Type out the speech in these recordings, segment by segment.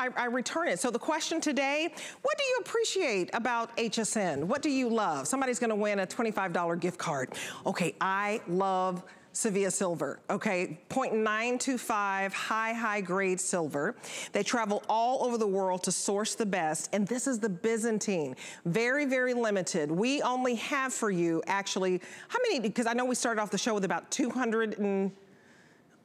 I, I, return it. So the question today, what do you appreciate about HSN? What do you love? Somebody's gonna win a $25 gift card. Okay, I love Sevilla silver, okay? 0.925 high, high grade silver. They travel all over the world to source the best, and this is the Byzantine. Very, very limited. We only have for you, actually, how many, because I know we started off the show with about 200 and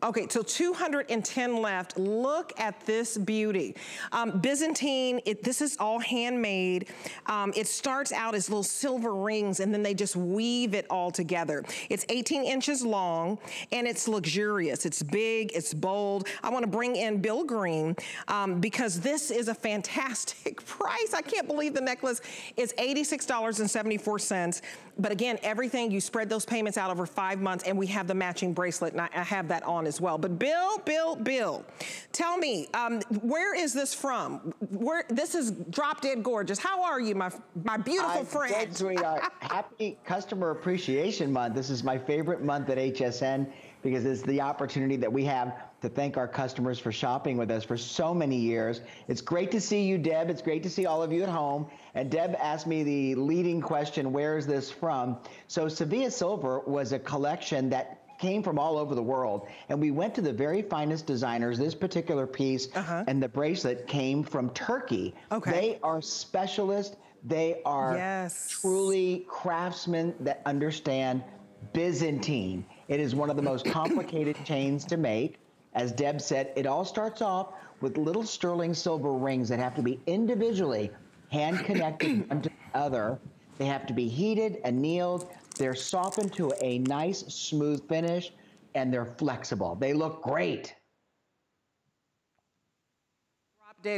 Okay, so 210 left. Look at this beauty. Um, Byzantine, it, this is all handmade. Um, it starts out as little silver rings and then they just weave it all together. It's 18 inches long and it's luxurious. It's big, it's bold. I wanna bring in Bill Green um, because this is a fantastic price. I can't believe the necklace is $86.74. But again, everything, you spread those payments out over five months and we have the matching bracelet and I, I have that on as well. But Bill, Bill, Bill, tell me, um, where is this from? Where This is drop dead gorgeous. How are you, my, my beautiful I'm friend? Deb sweetheart. Happy Customer Appreciation Month. This is my favorite month at HSN because it's the opportunity that we have to thank our customers for shopping with us for so many years. It's great to see you, Deb. It's great to see all of you at home. And Deb asked me the leading question, where is this from? So Sevilla Silver was a collection that came from all over the world. And we went to the very finest designers. This particular piece uh -huh. and the bracelet came from Turkey. Okay. They are specialists. They are yes. truly craftsmen that understand Byzantine. It is one of the most complicated chains to make. As Deb said, it all starts off with little sterling silver rings that have to be individually hand connected one to the other. They have to be heated, annealed. They're softened to a nice, smooth finish, and they're flexible. They look great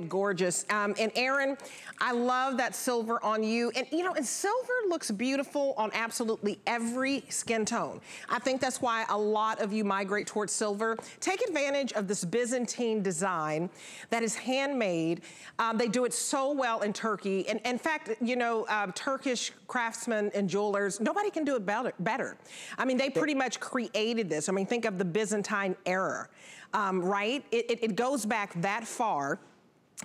gorgeous. Um, and Aaron, I love that silver on you. And you know, and silver looks beautiful on absolutely every skin tone. I think that's why a lot of you migrate towards silver. Take advantage of this Byzantine design that is handmade. Um, they do it so well in Turkey. And in fact, you know, uh, Turkish craftsmen and jewelers, nobody can do it better. I mean, they pretty much created this. I mean, think of the Byzantine era, um, right? It, it, it goes back that far.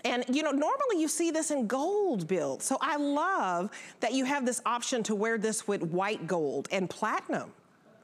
And you know, normally you see this in gold build. So I love that you have this option to wear this with white gold and platinum.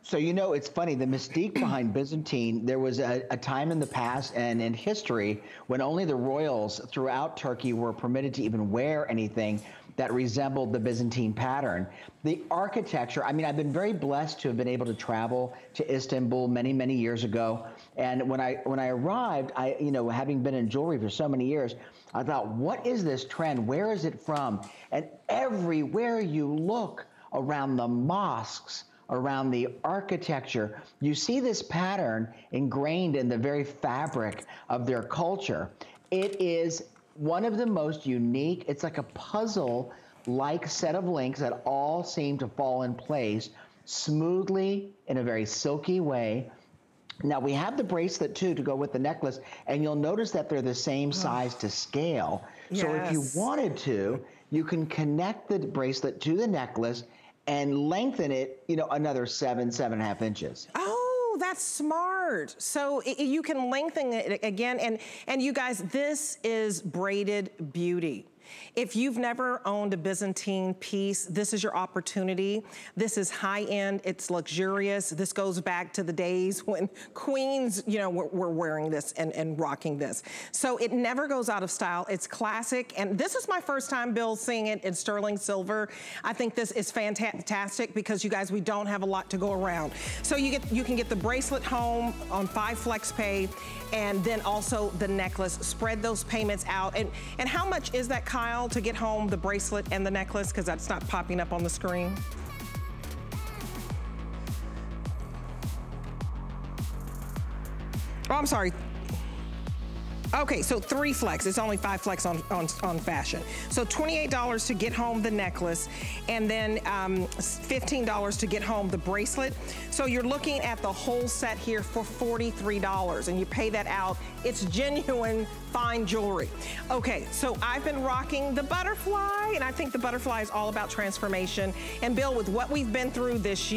So you know, it's funny, the mystique behind Byzantine, there was a, a, time in the past and in history when only the royals throughout Turkey were permitted to even wear anything that resembled the Byzantine pattern. The architecture, I mean, I've been very blessed to have been able to travel to Istanbul many, many years ago. And when I when I arrived, I, you know, having been in jewelry for so many years, I thought, what is this trend? Where is it from? And everywhere you look around the mosques, around the architecture, you see this pattern ingrained in the very fabric of their culture. It is one of the most unique, it's like a puzzle like set of links that all seem to fall in place smoothly in a very silky way. Now we have the bracelet too to go with the necklace, and you'll notice that they're the same size to scale. Yes. So if you wanted to, you can connect the bracelet to the necklace and lengthen it, you know, another seven, seven and a half inches. Oh, that's smart. So it, you can lengthen it again. And, and you guys, this is braided beauty. If you've never owned a Byzantine piece, this is your opportunity. This is high-end, it's luxurious. This goes back to the days when queens, you know, were, were wearing this and, and rocking this. So it never goes out of style. It's classic. And this is my first time, Bill, seeing it in sterling silver. I think this is fantastic because you guys, we don't have a lot to go around. So you get you can get the bracelet home on five flex pay and then also the necklace. Spread those payments out. And, and how much is that, Kyle, to get home the bracelet and the necklace? Because that's not popping up on the screen. Oh, I'm sorry, Okay, so three flex. It's only five flex on, on, on fashion. So $28 to get home the necklace and then um, $15 to get home the bracelet. So you're looking at the whole set here for $43 and you pay that out. It's genuine fine jewelry. Okay, so I've been rocking the butterfly and I think the butterfly is all about transformation. And Bill, with what we've been through this year,